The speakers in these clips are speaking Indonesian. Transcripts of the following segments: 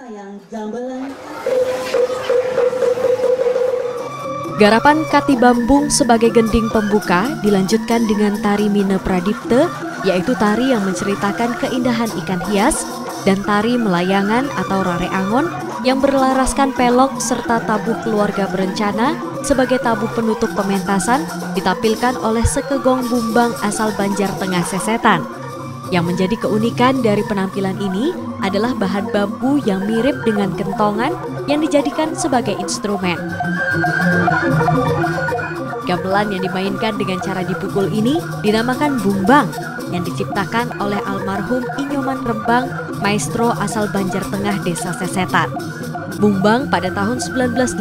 sayang Jambelan. Garapan Kati Bambung sebagai gending pembuka dilanjutkan dengan tari Mine Pradipte, yaitu tari yang menceritakan keindahan ikan hias, dan tari Melayangan atau Rare Angon yang berlaraskan pelok serta tabuh keluarga berencana sebagai tabuh penutup pementasan ditampilkan oleh sekegong bumbang asal Banjar Tengah Sesetan. Yang menjadi keunikan dari penampilan ini adalah bahan bambu yang mirip dengan kentongan yang dijadikan sebagai instrumen. Gamelan yang dimainkan dengan cara dipukul ini dinamakan bumbang yang diciptakan oleh almarhum Inyoman Rembang, maestro asal Banjar Tengah Desa Sesetan. Bumbang pada tahun 1985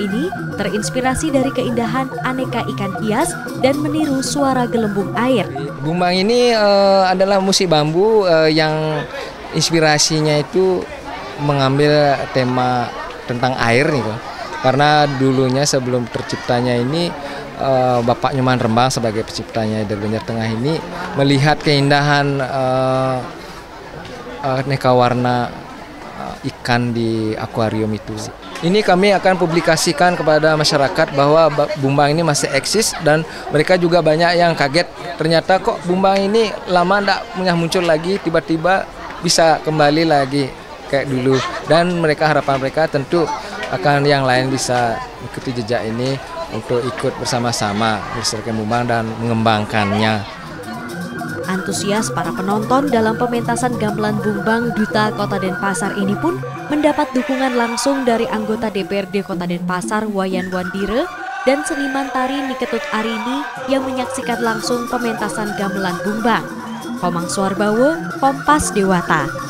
ini terinspirasi dari keindahan aneka ikan hias dan meniru suara gelembung air. Bumbang ini uh, adalah musik bambu uh, yang inspirasinya itu mengambil tema tentang air kok. Karena dulunya sebelum terciptanya ini uh, Bapak Nyoman Rembang sebagai penciptanya dari Banjar Tengah ini melihat keindahan uh, aneka warna ikan di akuarium itu. Ini kami akan publikasikan kepada masyarakat bahwa bumbang ini masih eksis dan mereka juga banyak yang kaget ternyata kok bumbang ini lama tidak punya muncul lagi tiba-tiba bisa kembali lagi kayak dulu dan mereka harapan mereka tentu akan yang lain bisa ikuti jejak ini untuk ikut bersama-sama melestarikan bumbang dan mengembangkannya. Antusias para penonton dalam pementasan gamelan bumbang Duta Kota Denpasar ini pun mendapat dukungan langsung dari anggota DPRD Kota Denpasar Wayan Wandire dan seniman tari Niketut Arini yang menyaksikan langsung pementasan gamelan bumbang. Komang Suarbawo, Kompas Dewata.